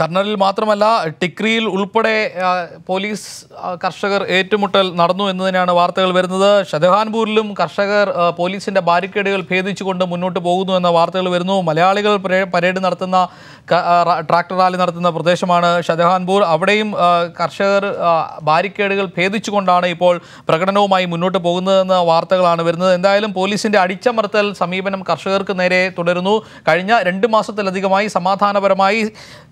കർണലിൽ മാത്രമല്ല ടിക്രിയിൽ ഉൾപ്പെടെ പോലീസ് കർഷകർ ഏറ്റുമുട്ടൽ നടന്നു എന്നതിനാണ് വാർത്തകൾ വരുന്നത്. ഷജഹാൻപൂരിലും കർഷകർ പോലീസിന്റെ ബാരിക്കേഡുകൾ ഭേദിച്ചുകൊണ്ട് മുന്നോട്ട് പോകുന്നു എന്ന വാർത്തകൾ വരുന്നു. മലയാളികൾ പരേഡ് നടത്തുന്ന ട്രാക്ടർ റാലി നടത്തുന്ന പ്രദേശമാണ് ഷജഹാൻപൂർ. അവിടെയും കർഷകർ ബാരിക്കേഡുകൾ ഭേദിച്ചുകൊണ്ടാണ് ഇപ്പോൾ പ്രകടനവുമായി മുന്നോട്ട് പോകുന്നതെന്ന വാർത്തകളാണ് വരുന്നത്. എന്തായാലും പോലീസിന്റെ അടിച്ചമർത്തൽ സമീപനം കർഷകർക്ക് നേരെ തുടരുന്നു. കഴിഞ്ഞ രണ്ട് മാസത്തിലധികമായി സമാധാനപരമായി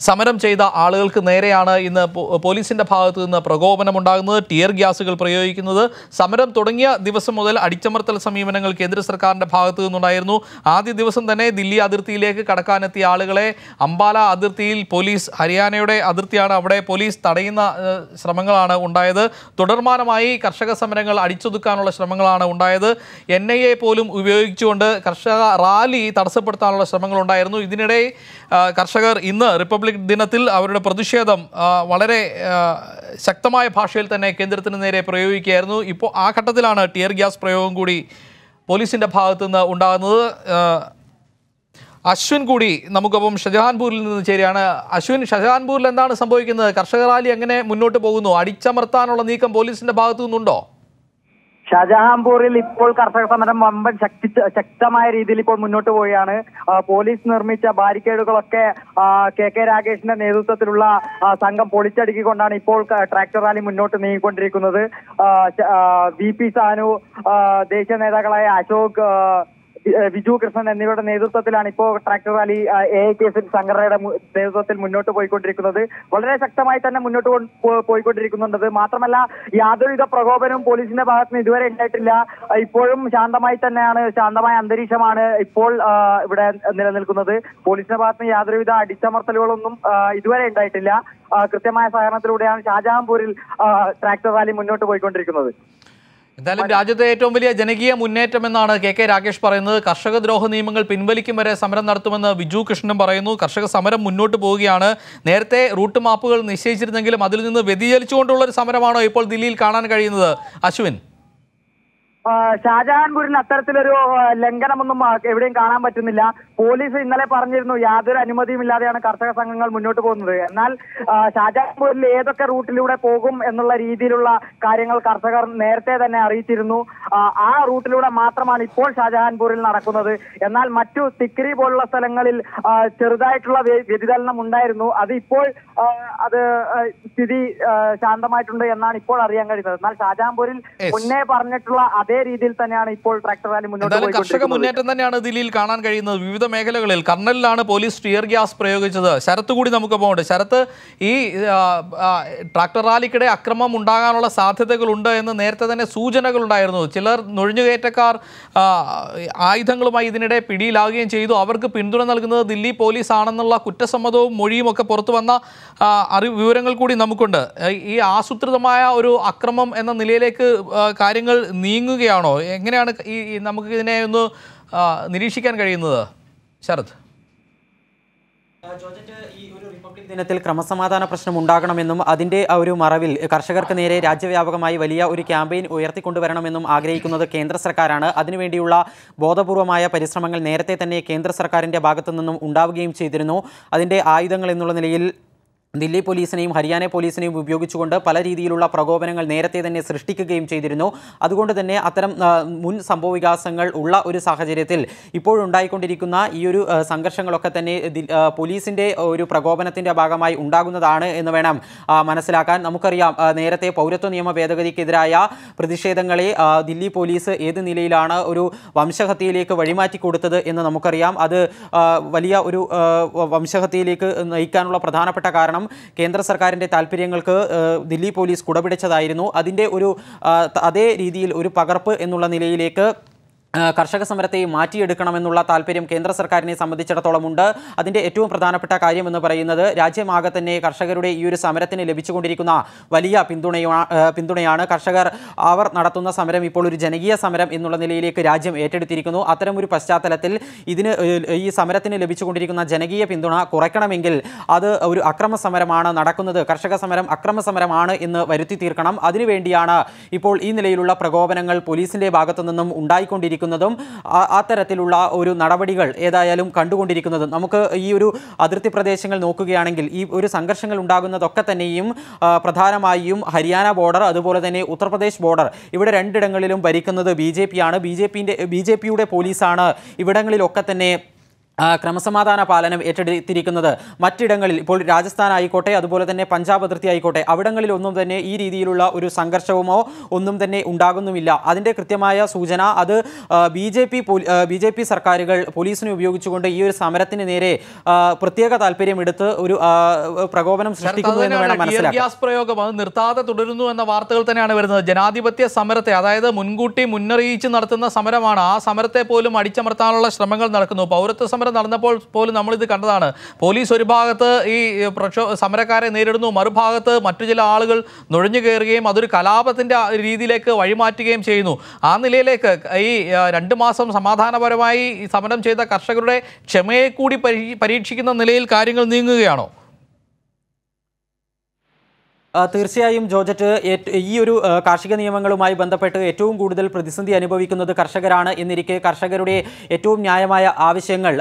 സമരം ചെയ്ത ആളുകൾക്ക് നേരെയാണ് ഇന്ന് പോലീസിന്റെ ഭാഗത്തു നിന്ന് പ്രകോപനമുണ്ടാകുന്നത് ടിയർ ഗ്യാസുകൾ പ്രയോഗിക്കുന്നത്. സമരം തുടങ്ങിയ ദിവസം മുതൽ അടിച്ചമർത്തൽ സമീപനങ്ങൾ കേന്ദ്ര സർക്കാരിന്റെ ഭാഗത്തു നിന്നുണ്ടായിരുന്നു. ആദ്യ ദിവസം തന്നെ ദില്ലി അതിർത്തിയിലേക്ക് കടക്കാനെത്തിയ ആളുകളെ അംബാല അതിർത്തിയിൽ പോലീസ് ഹരിയാനയുടെ അതിർത്തിയാണ് അവിടെ പോലീസ് തടയുന്ന ശ്രമങ്ങളാണ് ഉണ്ടായത്. തുടർമാനമായി കർഷക സമരങ്ങൾ അടിച്ചൊതുക്കാനുള്ള ശ്രമങ്ങളാണ് ഉണ്ടായത്. എൻ ഐ എ പോലും ഉപയോഗിച്ചുകൊണ്ട് കർഷക റാലി തടസ്സപ്പെടുത്താനുള്ള ശ്രമങ്ങളുണ്ടായിരുന്നു. ഇതിനിടെ കർഷകർ ഇന്ന് റിപ്പബ്ലിക് ദിനത്തിൽ അവരുടെ പ്രതിഷേധം വളരെ ശക്തമായ ഭാഷയിൽ തന്നെ കേന്ദ്രത്തിന് നേരെ പ്രയോഗിക്കുകയായിരുന്നു. ഇപ്പോൾ ആ ഘട്ടത്തിലാണ് ടിയർ ഗ്യാസ് പ്രയോഗം കൂടി പോലീസിന്റെ ഭാഗത്തുനിന്ന് ഉണ്ടാകുന്നത്. അശ്വിൻ കൂടി നമുക്കപ്പം ഷജഹാൻപൂരിൽ നിന്ന് ചേരുകയാണ്. അശ്വിൻ ഷജഹാൻപൂരിൽ എന്താണ് സംഭവിക്കുന്നത്? കർഷക റാലി എങ്ങനെ മുന്നോട്ട് പോകുന്നു? അടിച്ചമർത്താനുള്ള നീക്കം പോലീസിന്റെ ഭാഗത്തു നിന്നുണ്ടോ ഷാജഹാംപൂരിൽ ഇപ്പോൾ കർഷക സമരം വമ്പൻ ശക്തി ശക്തമായ രീതിയിൽ ഇപ്പോൾ മുന്നോട്ട് പോവുകയാണ്. പോലീസ് നിർമ്മിച്ച ബാരിക്കേഡുകളൊക്കെ കെ കെ രാഗേഷിന്റെ നേതൃത്വത്തിലുള്ള സംഘം പൊളിച്ചടുക്കിക്കൊണ്ടാണ് ഇപ്പോൾ ട്രാക്ടർ റാലി മുന്നോട്ട് നീങ്ങിക്കൊണ്ടിരിക്കുന്നത്. വി പി സാനു ദേശീയ നേതാക്കളായ അശോക് വിജു കൃഷ്ണൻ എന്നിവരുടെ നേതൃത്വത്തിലാണ് ഇപ്പോൾ tractor rally A I K S സംഘടനയുടെ നേതൃത്വത്തിൽ മുന്നോട്ട് പോയിക്കൊണ്ടിരിക്കുന്നത്. വളരെ ശക്തമായി തന്നെ മുന്നോട്ട് പോയിക്കൊണ്ടിരിക്കുന്നുണ്ട്. മാത്രമല്ല യാതൊരുവിധ പ്രകോപനവും പോലീസിന്റെ ഭാഗത്ത് നിന്ന് ഇതുവരെ ഉണ്ടായിട്ടില്ല. ഇപ്പോഴും ശാന്തമായി തന്നെയാണ് ശാന്തമായ അന്തരീക്ഷമാണ് ഇപ്പോൾ ഇവിടെ നിലനിൽക്കുന്നത്. പോലീസിന്റെ ഭാഗത്ത് നിന്ന് യാതൊരുവിധ അടിച്ചമർത്തലുകളൊന്നും ഇതുവരെ ഉണ്ടായിട്ടില്ല. കൃത്യമായ സഹകരണത്തിലൂടെയാണ് ഷാജഹാംപൂരിൽ ട്രാക്ടർ റാലി മുന്നോട്ട് പോയിക്കൊണ്ടിരിക്കുന്നത്. എന്തായാലും രാജ്യത്തെ ഏറ്റവും വലിയ ജനകീയ മുന്നേറ്റം എന്നാണ് കെ കെ രാകേഷ് പറയുന്നത്. കർഷക ദ്രോഹ നിയമങ്ങൾ പിൻവലിക്കും വരെ സമരം നടത്തുമെന്ന് ബിജു കൃഷ്ണൻ പറയുന്നു. കർഷക സമരം മുന്നോട്ട് പോവുകയാണ്. നേരത്തെ റൂട്ട് മാപ്പുകൾ നിശ്ചയിച്ചിരുന്നെങ്കിലും അതിൽ നിന്ന് വ്യതിചലിച്ചുകൊണ്ടുള്ള ഒരു സമരമാണോ ഇപ്പോൾ ദില്ലിയിൽ കാണാൻ കഴിയുന്നത്? അശ്വിൻ. ഷാജഹാൻപൂരിൽ അത്തരത്തിലൊരു ലംഘനമൊന്നും എവിടെയും കാണാൻ പറ്റുന്നില്ല. പോലീസ് ഇന്നലെ പറഞ്ഞിരുന്നു യാതൊരു അനുമതിയും ഇല്ലാതെയാണ് കർഷക സംഘങ്ങൾ മുന്നോട്ട് പോകുന്നത്. എന്നാൽ ഷാജഹാൻപൂരിൽ ഏതൊക്കെ റൂട്ടിലൂടെ പോകും എന്നുള്ള രീതിയിലുള്ള കാര്യങ്ങൾ കർഷകർ നേരത്തെ തന്നെ അറിയിച്ചിരുന്നു. ആ, റൂട്ടിലൂടെ മാത്രമാണ് ഇപ്പോൾ ഷാജഹാൻപൂരിൽ നടക്കുന്നത്. എന്നാൽ മറ്റു തിക്രി പോലുള്ള സ്ഥലങ്ങളിൽ ചെറുതായിട്ടുള്ള വ്യ- വ്യതിചലനം ഉണ്ടായിരുന്നു. അത് ഇപ്പോൾ അത് സ്ഥിതി ശാന്തമായിട്ടുണ്ട് എന്നാണ് ഇപ്പോൾ അറിയാൻ കഴിയുന്നത്. എന്നാൽ ഷാജഹാൻപൂരിൽ മുന്നേ പറഞ്ഞിട്ടുള്ള അതേ രീതിയിൽ തന്നെയാണ് ഇപ്പോൾ ട്രാക്ടർ റാലി മുന്നോട്ട് കർഷക മുന്നേറ്റം തന്നെയാണ് ദില്ലിയിൽ കാണാൻ കഴിയുന്നത് വിവിധ മേഖലകളിൽ. കർണലിലാണ് പോലീസ് ടിയർ ഗ്യാസ് പ്രയോഗിച്ചത്. ശരത്ത് കൂടി നമുക്ക് പോകണ്ട്. ശരത്ത് ഈ ട്രാക്ടർ റാലിക്കിടെ അക്രമം ഉണ്ടാകാനുള്ള സാധ്യതകളുണ്ട് എന്ന് നേരത്തെ തന്നെ സൂചനകളുണ്ടായിരുന്നു. ചിലർ നുഴഞ്ഞുകയറ്റക്കാർ ആയുധങ്ങളുമായി ഇതിനിടെ പിടിയിലാവുകയും ചെയ്തു. അവർക്ക് പിന്തുണ നൽകുന്നത് ദില്ലി പോലീസ് ആണെന്നുള്ള കുറ്റസമ്മതവും മൊഴിയും ഒക്കെ പുറത്തു വന്ന അറി അറിവ് വിവരങ്ങൾ കൂടി നമുക്കുണ്ട്. ഈ- ആസൂത്രിതമായ ഒരു അക്രമം എന്ന നിലയിലേക്ക് കാര്യങ്ങൾ കാര്യങ്ങൾ നീങ്ങുകയാണോ എങ്ങനെയാണ് ഈ നമുക്ക് ഇതിനെ ഒന്ന് നിരീക്ഷിക്കാൻ കഴിയുന്നത്? ശരത്. ജോർജറ്റ് ഈ ഒരു ദിനത്തിൽ ക്രമസമാധാന പ്രശ്നം ഉണ്ടാകണമെന്നും അതിന്റെ ആ ഒരു മറവിൽ കർഷകർക്ക് നേരെ രാജ്യവ്യാപകമായി വലിയ ഒരു ക്യാമ്പയിൻ ഉയർത്തിക്കൊണ്ടുവരണമെന്നും ആഗ്രഹിക്കുന്നത് കേന്ദ്ര സർക്കാരാണ്. അതിനുവേണ്ടിയുള്ള ബോധപൂർവമായ പരിശ്രമങ്ങൾ നേരത്തെ തന്നെ കേന്ദ്ര സർക്കാരിന്റെ ഭാഗത്തു നിന്നും ഉണ്ടാവുകയും ചെയ്തിരുന്നു. അതിന്റെ ആയുധങ്ങൾ എന്നുള്ള നിലയിൽ ദില്ലി പോലീസിനെയും ഹരിയാന പോലീസിനെയും ഉപയോഗിച്ചുകൊണ്ട് പല രീതിയിലുള്ള പ്രകോപനങ്ങൾ നേരത്തെ തന്നെ സൃഷ്ടിക്കുകയും ചെയ്തിരുന്നു. അതുകൊണ്ട് തന്നെ അത്തരം മുൻ സംഭവവികാസങ്ങൾ ഉള്ള ഒരു സാഹചര്യത്തിൽ ഇപ്പോഴുണ്ടായിക്കൊണ്ടിരിക്കുന്ന ഈ ഒരു സംഘർഷങ്ങളൊക്കെ തന്നെ പോലീസിന്റെ ഒരു പ്രകോപനത്തിന്റെ ഭാഗമായി ഉണ്ടാകുന്നതാണ് എന്ന് വേണം മനസ്സിലാക്കാൻ. നമുക്കറിയാം നേരത്തെ പൗരത്വ നിയമ ഭേദഗതിക്കെതിരായ പ്രതിഷേധങ്ങളെ ദില്ലി പോലീസ് ഏത് നിലയിലാണ് ഒരു വംശഹത്യയിലേക്ക് വഴിമാറ്റി കൊടുത്തത് എന്ന് നമുക്കറിയാം. അത് വലിയ ഒരു വംശഹത്യയിലേക്ക് നയിക്കാനുള്ള പ്രധാനപ്പെട്ട കാരണം കേന്ദ്ര സർക്കാരിന്റെ താല്പര്യങ്ങൾക്ക് ദില്ലി പോലീസ് കുടപിടിച്ചതായിരുന്നു. അതിന്റെ ഒരു അതേ രീതിയിൽ ഒരു പകർപ്പ് എന്നുള്ള നിലയിലേക്ക് കർഷക സമരത്തെ മാറ്റിയെടുക്കണമെന്നുള്ള താല്പര്യം കേന്ദ്ര സർക്കാരിനെ സംബന്ധിച്ചിടത്തോളം ഉണ്ട് അതിന്റെ ഏറ്റവും പ്രധാനപ്പെട്ട കാര്യം എന്ന് പറയുന്നത് രാജ്യമാകെ തന്നെ കർഷകരുടെ ഈ ഒരു സമരത്തിന് ലഭിച്ചുകൊണ്ടിരിക്കുന്ന വലിയ പിന്തുണയാ പിന്തുണയാണ്. കർഷകർ അവർ നടത്തുന്ന സമരം ഇപ്പോൾ ഒരു ജനകീയ സമരം എന്നുള്ള നിലയിലേക്ക് രാജ്യം ഏറ്റെടുത്തിരിക്കുന്നു. അത്തരമൊരു പശ്ചാത്തലത്തിൽ ഇതിന് ഈ സമരത്തിന് ലഭിച്ചുകൊണ്ടിരിക്കുന്ന ജനകീയ പിന്തുണ കുറയ്ക്കണമെങ്കിൽ അത് ഒരു അക്രമ സമരമാണ് നടക്കുന്നത്. കർഷക സമരം അക്രമ സമരമാണ് എന്ന് വരുത്തി തീർക്കണം. അതിനുവേണ്ടിയാണ് ഇപ്പോൾ ഈ നിലയിലുള്ള പ്രകോപനങ്ങൾ പോലീസിന്റെ ഭാഗത്തു നിന്നും ഉണ്ടായിക്കൊണ്ടിരിക്കുന്നത്. കണ്ടുകൊണ്ടിരിക്കുന്നതും ആ- അത്തരത്തിലുള്ള ഒരു നടപടികൾ ഏതായാലും കണ്ടുകൊണ്ടിരിക്കുന്നതും. നമുക്ക് ഈ ഒരു അതിർത്തി പ്രദേശങ്ങൾ നോക്കുകയാണെങ്കിൽ ഈ ഒരു സംഘർഷങ്ങൾ ഉണ്ടാകുന്നതൊക്കെ തന്നെയും പ്രധാനമായും ഹരിയാന ബോർഡർ അതുപോലെ തന്നെ ഉത്തർപ്രദേശ് ബോർഡർ ഇവിടെ രണ്ടിടങ്ങളിലും ഭരിക്കുന്നത് ബി ജെ പി ആണ്. ബി ജെ പിന്റെ ബി ജെ പിയുടെ പോലീസാണ്. ഇവിടങ്ങളിലൊക്കെ തന്നെ ക്രമസമാധാന പാലനം ഏറ്റെടുത്തിരിക്കുന്നത് മറ്റിടങ്ങളിൽ ഇപ്പോൾ രാജസ്ഥാൻ ആയിക്കോട്ടെ അതുപോലെ തന്നെ പഞ്ചാബ് അതിർത്തി ആയിക്കോട്ടെ അവിടങ്ങളിലൊന്നും തന്നെ ഈ രീതിയിലുള്ള ഒരു സംഘർഷവുമോ ഒന്നും തന്നെ ഉണ്ടാകുന്നുമില്ല. അതിന്റെ കൃത്യമായ സൂചന അത് B J P B J P സർക്കാരുകൾ പോലീസിനെ ഉപയോഗിച്ചുകൊണ്ട് ഈ ഒരു സമരത്തിന് നേരെ പ്രത്യേക താല്പര്യം എടുത്ത് ഒരു പ്രകോപനം സൃഷ്ടിക്കുന്നു എന്ന് വേണം മനസ്സിലാക്കാം ഗ്യാസ് പ്രയോഗം അത് നിർത്താതെ തുടരുന്നു എന്ന വാർത്തകൾ തന്നെയാണ് വരുന്നത്. ജനാധിപത്യ സമരത്തെ അതായത് മുൻകൂട്ടി മുന്നറിയിച്ച് നടത്തുന്ന സമരമാണ്. ആ സമരത്തെ പോലും അടിച്ചമർത്താനുള്ള ശ്രമങ്ങൾ നടക്കുന്നു. പൗരത്വ സമരം നടന്നപ്പോൾ പോലും നമ്മളിത് കണ്ടതാണ്. പോലീസ് ഒരു ഭാഗത്ത് ഈ പ്രക്ഷോ സമരക്കാരെ നേരിടുന്നു മറുഭാഗത്ത് മറ്റു ചില ആളുകൾ നുഴഞ്ഞു കയറുകയും അതൊരു കലാപത്തിന്റെ രീതിയിലേക്ക് വഴിമാറ്റുകയും ചെയ്യുന്നു. ആ നിലയിലേക്ക് ഈ രണ്ട് മാസം സമാധാനപരമായി സമരം ചെയ്ത കർഷകരുടെ ക്ഷമയെ കൂടി പരീ- പരീക്ഷിക്കുന്ന നിലയിൽ കാര്യങ്ങൾ നീങ്ങുകയാണോ? തീർച്ചയായും ജോജറ്റ് ഈ ഒരു കാർഷിക നിയമങ്ങളുമായി ബന്ധപ്പെട്ട് ഏറ്റവും കൂടുതൽ പ്രതിസന്ധി അനുഭവിക്കുന്നത് കർഷകരാണ്. എന്നിരിക്കെ കർഷകരുടെ ഏറ്റവും ന്യായമായ ആവശ്യങ്ങൾ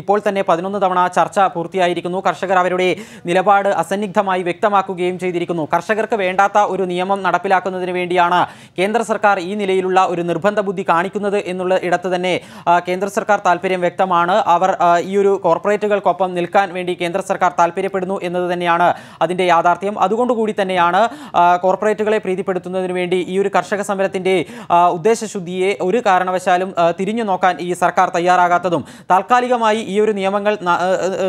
ഇപ്പോൾ തന്നെ പതിനൊന്ന് തവണ ചർച്ച പൂർത്തിയായിരിക്കുന്നു. കർഷകർ അവരുടെ നിലപാട് അസന്നിഗ്ധമായി വ്യക്തമാക്കുകയും ചെയ്തിരിക്കുന്നു. കർഷകർക്ക് വേണ്ടാത്ത ഒരു നിയമം നടപ്പിലാക്കുന്നതിന് വേണ്ടിയാണ് കേന്ദ്ര സർക്കാർ ഈ നിലയിലുള്ള ഒരു നിർബന്ധ ബുദ്ധി കാണിക്കുന്നത് എന്നുള്ള ഇടത്ത് തന്നെ കേന്ദ്ര സർക്കാർ താല്പര്യം വ്യക്തമാണ്. അവർ ഈ ഒരു കോർപ്പറേറ്റുകൾക്കൊപ്പം നിൽക്കാൻ വേണ്ടി കേന്ദ്ര സർക്കാർ താല്പര്യപ്പെടുന്നു എന്നത് തന്നെയാണ് അതിന്റെ യാഥാർത്ഥ്യം. അതുകൊണ്ടുകൂടി തന്നെയാണ് കോർപ്പറേറ്റുകളെ പ്രീതിപ്പെടുത്തുന്നതിന് വേണ്ടി ഈ ഒരു കർഷക സമരത്തിന്റെ ഉദ്ദേശശുദ്ധിയെ ഒരു കാരണവശാലും തിരിഞ്ഞു നോക്കാൻ ഈ സർക്കാർ തയ്യാറാകാത്തതും താൽക്കാലികമായി ഈ ഒരു നിയമങ്ങൾ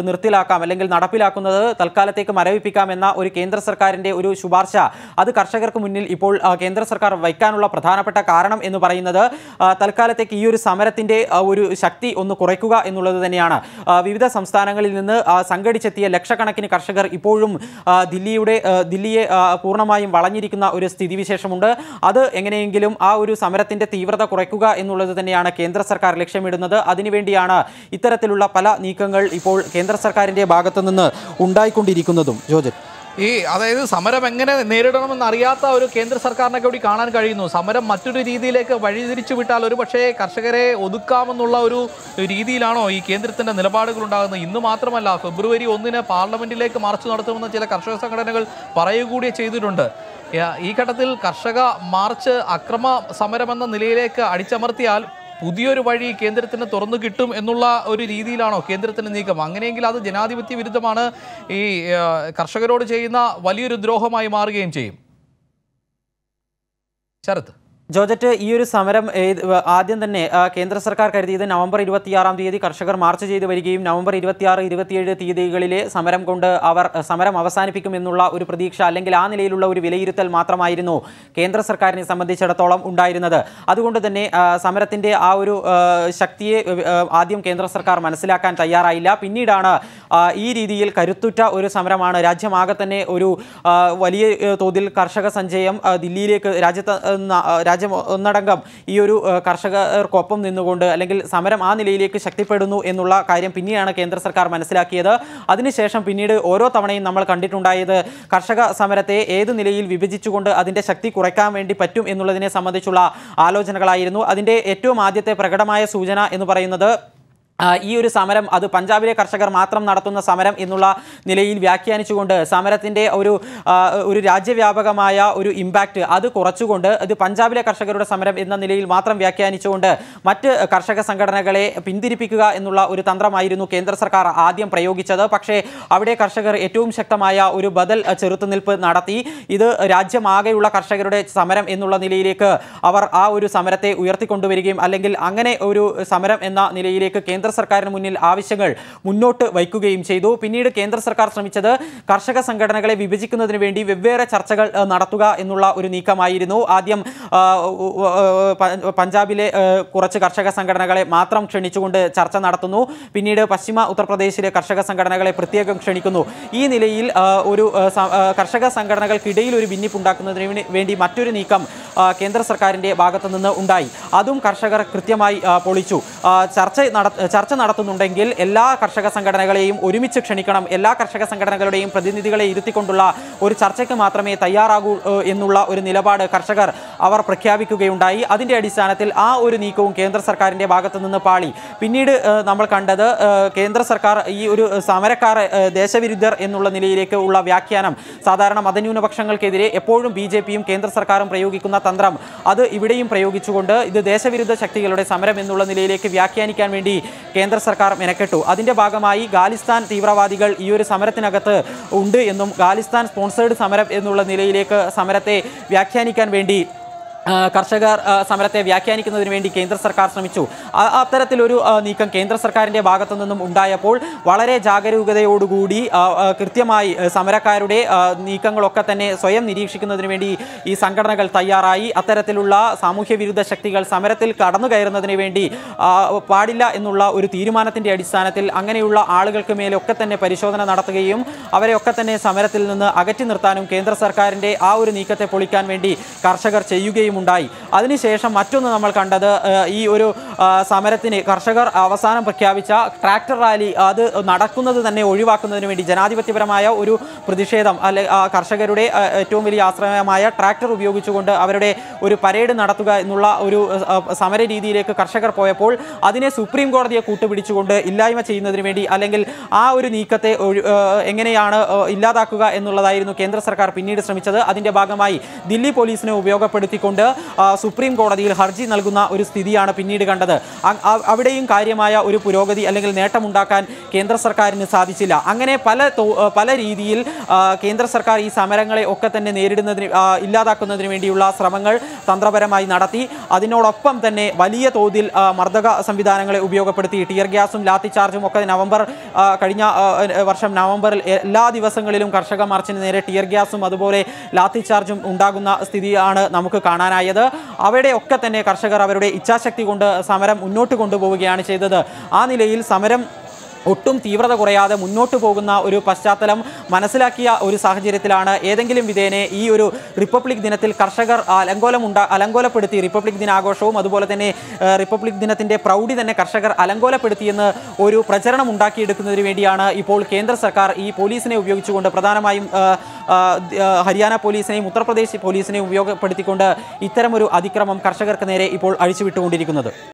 നിർത്തിലാക്കാം അല്ലെങ്കിൽ നടപ്പിലാക്കുന്നത് തൽക്കാലത്തേക്ക് മരവിപ്പിക്കാം എന്ന ഒരു കേന്ദ്ര സർക്കാരിന്റെ ഒരു ശുപാർശ അത് കർഷകർക്ക് മുന്നിൽ ഇപ്പോൾ കേന്ദ്ര സർക്കാർ വയ്ക്കാനുള്ള പ്രധാനപ്പെട്ട കാരണം എന്ന് പറയുന്നത് തൽക്കാലത്തേക്ക് ഈ ഒരു സമരത്തിന്റെ ഒരു ശക്തി ഒന്ന് കുറയ്ക്കുക എന്നുള്ളത് തന്നെയാണ്. വിവിധ സംസ്ഥാനങ്ങളിൽ നിന്ന് സംഘടിച്ചെത്തിയ ലക്ഷക്കണക്കിന് കർഷകർ ഇപ്പോഴും ദില്ലിയുടെ ആ, ദില്ലിയെ പൂർണമായും വളഞ്ഞിരിക്കുന്ന ഒരു സ്ഥിതിവിശേഷമുണ്ട്. അത് എങ്ങനെയെങ്കിലും ആ ഒരു സമരത്തിന്റെ തീവ്രത കുറയ്ക്കുക എന്നുള്ളത് തന്നെയാണ് കേന്ദ്ര സർക്കാർ ലക്ഷ്യമിടുന്നത്. അതിനുവേണ്ടിയാണ് ഇത്തരത്തിലുള്ള പല നീക്കങ്ങൾ ഇപ്പോൾ കേന്ദ്ര സർക്കാരിന്റെ ഭാഗത്തു നിന്ന് ഉണ്ടായിക്കൊണ്ടിരിക്കുന്നതും. ജോജറ്റ് ഈ അതായത് സമരം എങ്ങനെ നേരിടണമെന്ന് അറിയാത്ത ഒരു കേന്ദ്ര സർക്കാരിനെ കൂടി കാണാൻ കഴിയുന്നു. സമരം മറ്റൊരു രീതിയിലേക്ക് വഴിതിരിച്ചു വിട്ടാൽ ഒരു പക്ഷേ കർഷകരെ ഒതുക്കാമെന്നുള്ള ഒരു രീതിയിലാണോ ഈ കേന്ദ്രത്തിന്റെ നിലപാടുകൾ ഉണ്ടാകുന്നത്? ഇന്ന് മാത്രമല്ല ഫെബ്രുവരി ഒന്നിന് പാർലമെന്റിലേക്ക് മാർച്ച് നടത്തുമെന്ന് ചില കർഷക സംഘടനകൾ പറയുകൂടി ചെയ്തിട്ടുണ്ട്. ഈ ഘട്ടത്തിൽ കർഷക മാർച്ച് അക്രമ സമരമെന്ന നിലയിലേക്ക് അടിച്ചമർത്തിയാൽ പുതിയൊരു വഴി കേന്ദ്രത്തിന് തുറന്നു കിട്ടും എന്നുള്ള ഒരു രീതിയിലാണോ കേന്ദ്രത്തിന് നീക്കം? അങ്ങനെയെങ്കിൽ അത് ജനാധിപത്യ വിരുദ്ധമാണ്. ഈ കർഷകരോട് ചെയ്യുന്ന വലിയൊരു ദ്രോഹമായി മാറുകയും ചെയ്യും. ശരത്. ജോർജറ്റ് ഈ ഒരു സമരം ആദ്യം തന്നെ കേന്ദ്ര സർക്കാർ കരുതിയത് നവംബർ ഇരുപത്തിയാറാം തീയതി കർഷകർ മാർച്ച് ചെയ്തു വരികയും നവംബർ ഇരുപത്തിയാറ് ഇരുപത്തിയേഴ് തീയതികളിലെ സമരം കൊണ്ട് അവർ സമരം അവസാനിപ്പിക്കുമെന്നുള്ള ഒരു പ്രതീക്ഷ അല്ലെങ്കിൽ ആ നിലയിലുള്ള ഒരു വിലയിരുത്തൽ മാത്രമായിരുന്നു കേന്ദ്ര സർക്കാരിനെ സംബന്ധിച്ചിടത്തോളം ഉണ്ടായിരുന്നത്. അതുകൊണ്ട് തന്നെ സമരത്തിന്റെ ആ ഒരു ശക്തിയെ ആദ്യം കേന്ദ്ര സർക്കാർ മനസ്സിലാക്കാൻ തയ്യാറായില്ല. പിന്നീടാണ് ഈ രീതിയിൽ കരുത്തുറ്റ ഒരു സമരമാണ്. രാജ്യമാകെ തന്നെ ഒരു വലിയ തോതിൽ കർഷക സഞ്ചയം ദില്ലിയിലേക്ക് രാജ്യത്ത് ആ, രാജ്യം ഒന്നടങ്കം ഈ ഒരു കർഷകർക്കൊപ്പം നിന്നുകൊണ്ട് അല്ലെങ്കിൽ സമരം ആ നിലയിലേക്ക് ശക്തിപ്പെടുന്നു എന്നുള്ള കാര്യം പിന്നെയാണ് കേന്ദ്ര സർക്കാർ മനസ്സിലാക്കിയത്. അതിനുശേഷം പിന്നീട് ഓരോ തവണയും നമ്മൾ കണ്ടിട്ടുണ്ടായത് കർഷക സമരത്തെ ഏത് നിലയിൽ വിഭജിച്ചുകൊണ്ട് അതിന്റെ ശക്തി കുറയ്ക്കാൻ വേണ്ടി പറ്റും എന്നുള്ളതിനെ സംബന്ധിച്ചുള്ള ആലോചനകളായിരുന്നു. അതിന്റെ ഏറ്റവും ആദ്യത്തെ പ്രകടമായ സൂചന എന്ന് പറയുന്നത് ഈ ഒരു സമരം അത് പഞ്ചാബിലെ കർഷകർ മാത്രം നടത്തുന്ന സമരം എന്നുള്ള നിലയിൽ വ്യാഖ്യാനിച്ചുകൊണ്ട് സമരത്തിന്റെ ഒരു ഒരു രാജ്യവ്യാപകമായ ഒരു ഇമ്പാക്റ്റ് അത് കുറച്ചുകൊണ്ട് അത് പഞ്ചാബിലെ കർഷകരുടെ സമരം എന്ന നിലയിൽ മാത്രം വ്യാഖ്യാനിച്ചുകൊണ്ട് മറ്റ് കർഷക സംഘടനകളെ പിന്തിരിപ്പിക്കുക എന്നുള്ള ഒരു തന്ത്രമായിരുന്നു കേന്ദ്ര സർക്കാർ ആദ്യം പ്രയോഗിച്ചത്. പക്ഷേ അവിടെ കർഷകർ ഏറ്റവും ശക്തമായ ഒരു ബദൽ ചെറുത്തുനിൽപ്പ് നടത്തി. ഇത് രാജ്യമാകെയുള്ള കർഷകരുടെ സമരം എന്നുള്ള നിലയിലേക്ക് അവർ ആ ഒരു സമരത്തെ ഉയർത്തിക്കൊണ്ടുവരികയും അല്ലെങ്കിൽ അങ്ങനെ ഒരു സമരം എന്ന നിലയിലേക്ക് കേന്ദ്ര സർക്കാരിന് മുന്നിൽ ആവശ്യങ്ങൾ മുന്നോട്ട് വയ്ക്കുകയും ചെയ്തു. പിന്നീട് കേന്ദ്ര സർക്കാർ ശ്രമിച്ചത് കർഷക സംഘടനകളെ വിഭജിക്കുന്നതിന് വേണ്ടി വെവ്വേറെ ചർച്ചകൾ നടത്തുക എന്നുള്ള ഒരു നീക്കമായിരുന്നു. ആദ്യം പഞ്ചാബിലെ കുറച്ച് കർഷക സംഘടനകളെ മാത്രം ക്ഷണിച്ചുകൊണ്ട് ചർച്ച നടത്തുന്നു. പിന്നീട് പശ്ചിമ ഉത്തർപ്രദേശിലെ കർഷക സംഘടനകളെ പ്രത്യേകം ക്ഷണിക്കുന്നു. ഈ നിലയിൽ ഒരു കർഷക സംഘടനകൾക്കിടയിൽ ഒരു ഭിന്നിപ്പുണ്ടാക്കുന്നതിന് വേണ്ടി- മറ്റൊരു നീക്കം കേന്ദ്ര സർക്കാരിന്റെ ഭാഗത്തു നിന്ന് ഉണ്ടായി. അതും കർഷകർ കൃത്യമായി പൊളിച്ചു. ചർച്ച നട ചർച്ച നടത്തുന്നുണ്ടെങ്കിൽ എല്ലാ കർഷക സംഘടനകളെയും ഒരുമിച്ച് ക്ഷണിക്കണം എല്ലാ കർഷക സംഘടനകളുടെയും പ്രതിനിധികളെ ഇരുത്തിക്കൊണ്ടുള്ള ഒരു ചർച്ചയ്ക്ക് മാത്രമേ തയ്യാറാകൂ എന്നുള്ള ഒരു നിലപാട് കർഷകർ അവർ പ്രഖ്യാപിക്കുകയുണ്ടായി. അതിന്റെ അടിസ്ഥാനത്തിൽ ആ ഒരു നീക്കവും കേന്ദ്ര സർക്കാരിന്റെ ഭാഗത്തു നിന്ന് പാളി. പിന്നീട് നമ്മൾ കണ്ടത് കേന്ദ്ര സർക്കാർ ഈ ഒരു സമരക്കാർ ദേശവിരുദ്ധർ എന്നുള്ള നിലയിലേക്ക് ഉള്ള വ്യാഖ്യാനം സാധാരണ മതന്യൂനപക്ഷങ്ങൾക്കെതിരെ എപ്പോഴും ബി ജെ പിയും കേന്ദ്ര സർക്കാരും പ്രയോഗിക്കുന്ന തന്ത്രം അത് ഇവിടെയും പ്രയോഗിച്ചുകൊണ്ട് ഇത് ദേശവിരുദ്ധ ശക്തികളുടെ സമരം എന്നുള്ള നിലയിലേക്ക് വ്യാഖ്യാനിക്കാൻ വേണ്ടി കേന്ദ്ര സർക്കാർ മെനക്കെട്ടു. അതിന്റെ ഭാഗമായി ഗാലിസ്ഥാൻ തീവ്രവാദികൾ ഈ ഒരു സമരത്തിനകത്ത് ഉണ്ട് എന്നും ഗാലിസ്ഥാൻ സ്പോൺസേഡ് സമരം എന്നുള്ള നിലയിലേക്ക് സമരത്തെ വ്യാഖ്യാനിക്കാൻ വേണ്ടി ആ, കർഷകർ സമരത്തെ വ്യാഖ്യാനിക്കുന്നതിന് വേണ്ടി കേന്ദ്ര സർക്കാർ ശ്രമിച്ചു. അത്തരത്തിലൊരു നീക്കം കേന്ദ്ര സർക്കാരിന്റെ ഭാഗത്തു നിന്നും ഉണ്ടായപ്പോൾ വളരെ ജാഗരൂകതയോടുകൂടി കൃത്യമായി സമരക്കാരുടെ നീക്കങ്ങളൊക്കെ തന്നെ സ്വയം നിരീക്ഷിക്കുന്നതിന് വേണ്ടി ഈ സംഘടനകൾ തയ്യാറായി. അത്തരത്തിലുള്ള സാമൂഹ്യ വിരുദ്ധ ശക്തികൾ സമരത്തിൽ കടന്നു കയറുന്നതിന് വേണ്ടി പാടില്ല എന്നുള്ള ഒരു തീരുമാനത്തിന്റെ അടിസ്ഥാനത്തിൽ അങ്ങനെയുള്ള ആളുകൾക്ക് മേലൊക്കെ തന്നെ പരിശോധന നടത്തുകയും അവരെയൊക്കെ തന്നെ സമരത്തിൽ നിന്ന് അകറ്റി നിർത്താനും കേന്ദ്ര സർക്കാരിന്റെ ആ ഒരു നീക്കത്തെ പൊളിക്കാൻ വേണ്ടി കർഷകർ ചെയ്യുകയും ഉണ്ടായി അതിനുശേഷം മറ്റൊന്ന് നമ്മൾ കണ്ടത് ഈ ഒരു സമരത്തിന് കർഷകർ അവസാനം പ്രഖ്യാപിച്ച ട്രാക്ടർ റാലി അത് നടക്കുന്നത് തന്നെ ഒഴിവാക്കുന്നതിന് വേണ്ടി ജനാധിപത്യപരമായ ഒരു പ്രതിഷേധം അല്ലെ കർഷകരുടെ ഏറ്റവും വലിയ ആശ്രയമായ ട്രാക്ടർ ഉപയോഗിച്ചുകൊണ്ട് അവരുടെ ഒരു പരേഡ് നടത്തുക എന്നുള്ള ഒരു സമര രീതിയിലേക്ക് കർഷകർ പോയപ്പോൾ അതിനെ സുപ്രീം കോടതിയെ കൂട്ടുപിടിച്ചുകൊണ്ട് ഇല്ലായ്മ ചെയ്യുന്നതിന് വേണ്ടി അല്ലെങ്കിൽ ആ ഒരു നീക്കത്തെ എങ്ങനെയാണ് ഇല്ലാതാക്കുക എന്നുള്ളതായിരുന്നു കേന്ദ്ര സർക്കാർ പിന്നീട് ശ്രമിച്ചത്. അതിന്റെ ഭാഗമായി ദില്ലി പോലീസിനെ ഉപയോഗപ്പെടുത്തിക്കൊണ്ട് ആ, സുപ്രീം കോടതിയിൽ ഹർജി നൽകുന്ന ഒരു സ്ഥിതിയാണ് പിന്നീട് കണ്ടത്. അവിടെയും കാര്യമായ ഒരു പുരോഗതി അല്ലെങ്കിൽ നേട്ടമുണ്ടാക്കാൻ കേന്ദ്ര സർക്കാരിന് സാധിച്ചില്ല. അങ്ങനെ പല പല രീതിയിൽ കേന്ദ്ര സർക്കാർ ഈ സമരങ്ങളെ ഒക്കെ തന്നെ നേരിടുന്നതിന് ഇല്ലാതാക്കുന്നതിന് വേണ്ടിയുള്ള ശ്രമങ്ങൾ തന്ത്രപരമായി നടത്തി. അതിനോടൊപ്പം തന്നെ വലിയ തോതിൽ മർദ്ദക സംവിധാനങ്ങളെ ഉപയോഗപ്പെടുത്തി. ടിയർ ഗ്യാസും ലാത്തി ചാർജും ഒക്കെ നവംബർ കഴിഞ്ഞ വർഷം നവംബറിൽ എല്ലാ ദിവസങ്ങളിലും കർഷക മാർച്ചിന് നേരെ ടിയർ ഗ്യാസും അതുപോലെ ലാത്തി ചാർജും ഉണ്ടാകുന്ന സ്ഥിതിയാണ് നമുക്ക് കാണാനായത് അവിടെ ഒക്കെ തന്നെ കർഷകർ അവരുടെ ഇച്ഛാശക്തി കൊണ്ട് സമരം മുന്നോട്ട് കൊണ്ടുപോവുകയാണ് ചെയ്തത്. ആ നിലയിൽ സമരം ഒട്ടും തീവ്രത കുറയാതെ മുന്നോട്ട് പോകുന്ന ഒരു പശ്ചാത്തലം മനസ്സിലാക്കിയ ഒരു സാഹചര്യത്തിലാണ് ഏതെങ്കിലും വിധേനെ ഈ ഒരു റിപ്പബ്ലിക് ദിനത്തിൽ കർഷകർ അലങ്കോലം അലങ്കോലപ്പെടുത്തി റിപ്പബ്ലിക് ദിനാഘോഷവും അതുപോലെ തന്നെ റിപ്പബ്ലിക് ദിനത്തിന്റെ പ്രൗഢി തന്നെ കർഷകർ അലങ്കോലപ്പെടുത്തിയെന്ന് ഒരു പ്രചരണം ഉണ്ടാക്കിയെടുക്കുന്നതിന് വേണ്ടിയാണ് ഇപ്പോൾ കേന്ദ്ര സർക്കാർ ഈ പോലീസിനെ ഉപയോഗിച്ചുകൊണ്ട് പ്രധാനമായും ഹരിയാന പോലീസിനെയും ഉത്തർപ്രദേശ് പോലീസിനെയും ഉപയോഗപ്പെടുത്തിക്കൊണ്ട് ഇത്തരമൊരു അതിക്രമം കർഷകർക്ക് നേരെ ഇപ്പോൾ അഴിച്ചുവിട്ടുകൊണ്ടിരിക്കുന്നത്.